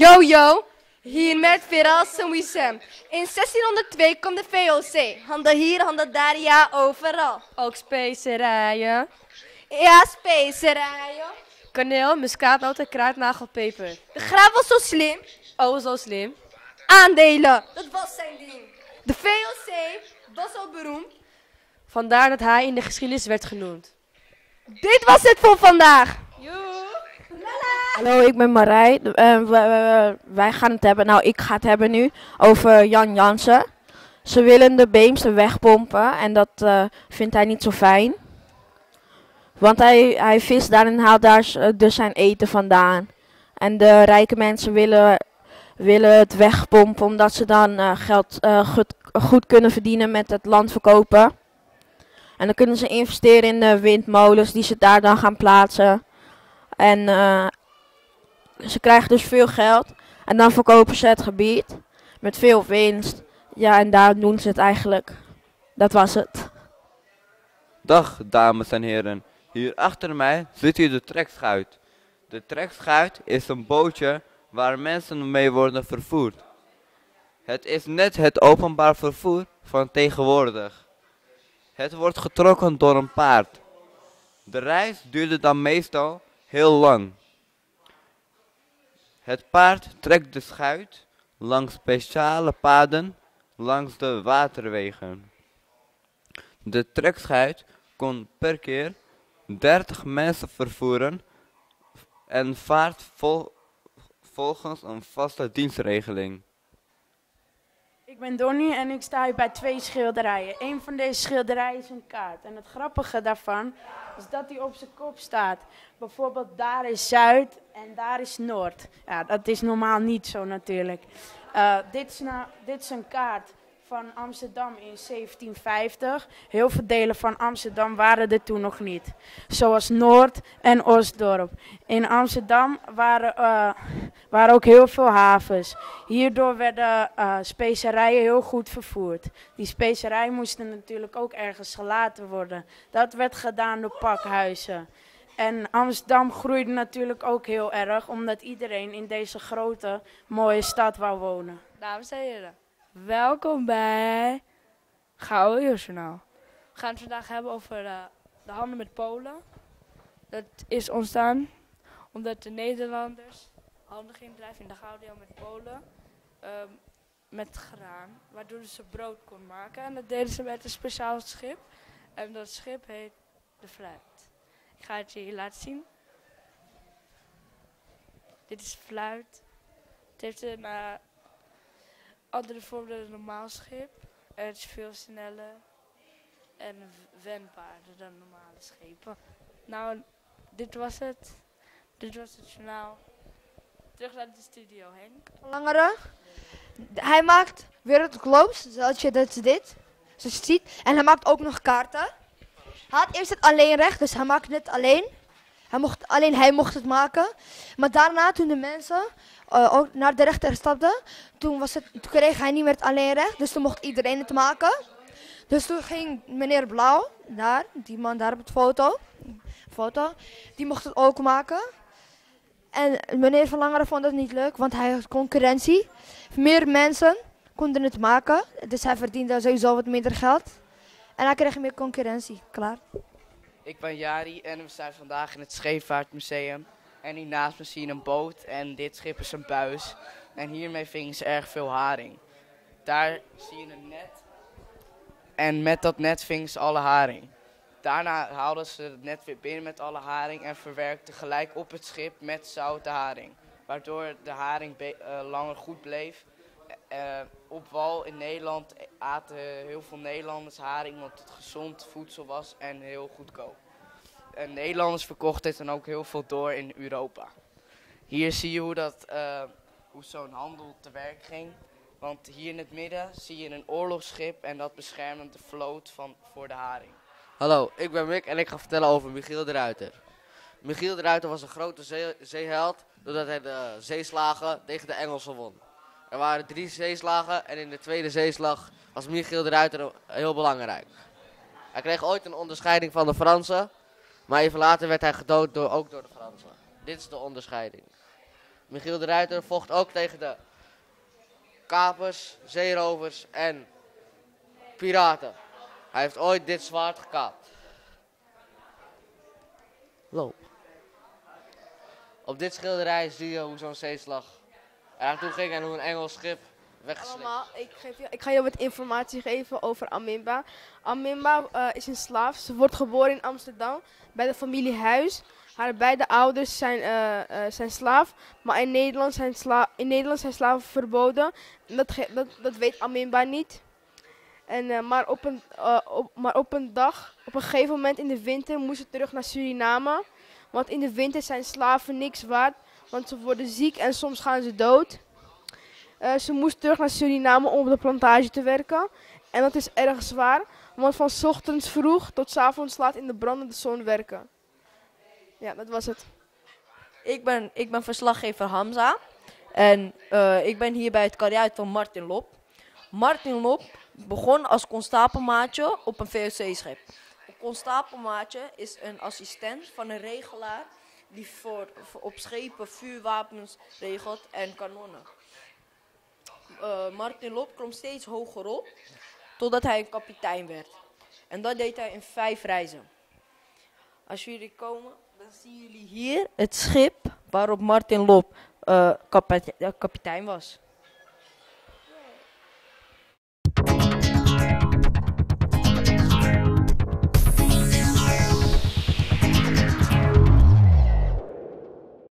Yo yo, hier met Viral Sawisem. In 1602 komt de VOC. Handen hier, handen daar, ja, overal. Ook specerijen. Ja, specerijen. Kaneel, muskaatnoot en kruidnagelpeper. De graaf was zo slim. Oh, zo slim. Aandelen, dat was zijn ding. De VOC was al beroemd. Vandaar dat hij in de geschiedenis werd genoemd. Dit was het voor vandaag. Hallo, ik ben Marij. Eh, wij gaan het hebben, nou ik ga het hebben nu, over Jan Jansen. Ze willen de Beemster wegpompen en dat eh, vindt hij niet zo fijn. Want hij, hij vist daar en haalt daar eh, dus zijn eten vandaan. En de rijke mensen willen, willen het wegpompen omdat ze dan geld goed, goed kunnen verdienen met het land verkopen. En dan kunnen ze investeren in de windmolens die ze daar dan gaan plaatsen. En ze krijgen dus veel geld. En dan verkopen ze het gebied met veel winst. Ja, en daar doen ze het eigenlijk. Dat was het. Dag, dames en heren. Hier achter mij zit hier de trekschuit. De trekschuit is een bootje waar mensen mee worden vervoerd. Het is net het openbaar vervoer van tegenwoordig. Het wordt getrokken door een paard. De reis duurde dan meestal heel lang. Het paard trekt de schuit langs speciale paden langs de waterwegen. De trekschuit kon per keer 30 mensen vervoeren en vaart vol- volgens een vaste dienstregeling. Ik ben Donnie en ik sta hier bij twee schilderijen. Een van deze schilderijen is een kaart. En het grappige daarvan is dat hij op zijn kop staat. Bijvoorbeeld daar is Zuid en daar is Noord. Ja, dat is normaal niet zo natuurlijk. Eh, dit, is nou, dit is een kaart van Amsterdam in 1750. Heel veel delen van Amsterdam waren er toen nog niet. Zoals Noord en Osdorp. In Amsterdam waren, eh, waren ook heel veel havens. Hierdoor werden eh, specerijen heel goed vervoerd. Die specerijen moesten natuurlijk ook ergens gelaten worden. Dat werd gedaan door pakhuizen. En Amsterdam groeide natuurlijk ook heel erg, omdat iedereen in deze grote, mooie stad wou wonen. Dames en heren, welkom bij Gouden Journaal. We gaan het vandaag hebben over eh, de handel met Polen. Dat is ontstaan omdat de Nederlanders handel gingen drijven in de Gouden met Polen. ehm, met graan, waardoor ze brood kon maken. En dat deden ze met een speciaal schip. En dat schip heet de Fluit. Ik ga het je laten zien. Dit is Fluit. Het heeft een eh, andere vorm dan een normaal schip. En het is veel sneller en wendbaarder dan normale schepen. Nou, dit was het. Dit was het journaal. Terug naar de studio, Henk. Langere. Hij maakt wereldglobes, zoals je dat dit. Ziet. En hij maakt ook nog kaarten. Hij had eerst het alleen recht, dus hij maakte het alleen. Hij mocht, alleen hij mocht het maken. Maar daarna, toen de mensen eh, ook naar de rechter stapten, toen, was het, toen kreeg hij niet meer het alleen recht. Dus toen mocht iedereen het maken. Dus toen ging meneer Blauw, daar, die man daar op het foto, foto die mocht het ook maken. En meneer Van Langeren vond dat niet leuk, want hij had concurrentie. Meer mensen konden het maken, dus hij verdiende sowieso wat minder geld. En hij kreeg meer concurrentie, klaar. Ik ben Jari en we zijn vandaag in het Scheepvaartmuseum. En hier naast me zie je een boot en dit schip is een buis. En hiermee vingen ze erg veel haring. Daar zie je een net. En met dat net vingen ze alle haring. Daarna haalden ze het net weer binnen met alle haring en verwerkten gelijk op het schip met zout de haring. Waardoor de haring eh, langer goed bleef. Eh, op wal in Nederland aten heel veel Nederlanders haring, omdat het gezond voedsel was en heel goedkoop. En Nederlanders verkochten het dan ook heel veel door in Europa. Hier zie je hoe, dat, eh, hoe zo'n handel te werk ging. Want hier in het midden zie je een oorlogsschip en dat beschermde de vloot van, voor de haring. Hallo, ik ben Mick en ik ga vertellen over Michiel de Ruiter. Michiel de Ruiter was een grote zee- zeeheld doordat hij de zeeslagen tegen de Engelsen won. Er waren drie zeeslagen en in de tweede zeeslag was Michiel de Ruiter heel belangrijk. Hij kreeg ooit een onderscheiding van de Fransen, maar even later werd hij gedood door, ook door de Fransen. Dit is de onderscheiding. Michiel de Ruiter vocht ook tegen de kapers, zeerovers en piraten. Hij heeft ooit dit zwaard gekaapt. Loop. Op dit schilderij zie je hoe zo'n zeeslag eraan toe ging en hoe een Engels schip weggesleept. Allemaal, ik, geef je, ik ga je wat informatie geven over Amimba. Amimba eh, is een slaaf. Ze wordt geboren in Amsterdam bij de familie Huis. Haar beide ouders zijn, eh, eh, zijn slaaf, maar in Nederland zijn, sla in Nederland zijn slaven verboden. En Dat, dat, dat weet Amimba niet. En, maar, op een, op, maar op een dag, op een gegeven moment in de winter, moest ze terug naar Suriname. Want in de winter zijn slaven niks waard, want ze worden ziek en soms gaan ze dood. Eh, ze moest terug naar Suriname om op de plantage te werken. En dat is erg zwaar, want van ochtends vroeg tot avonds laat in de brandende zon werken. Ja, dat was het. Ik ben, ik ben verslaggever Hamza. En eh, ik ben hier bij het kajuit van Martin Lop. Martin Lop begon als constapelmaatje op een VOC-schip. Een constapelmaatje is een assistent van een regelaar die voor, voor op schepen vuurwapens regelt en kanonnen. Eh, Martin Lop klom steeds hoger op totdat hij een kapitein werd. En dat deed hij in vijf reizen. Als jullie komen, dan zien jullie hier het schip waarop Martin Lop eh, eh, kapitein was.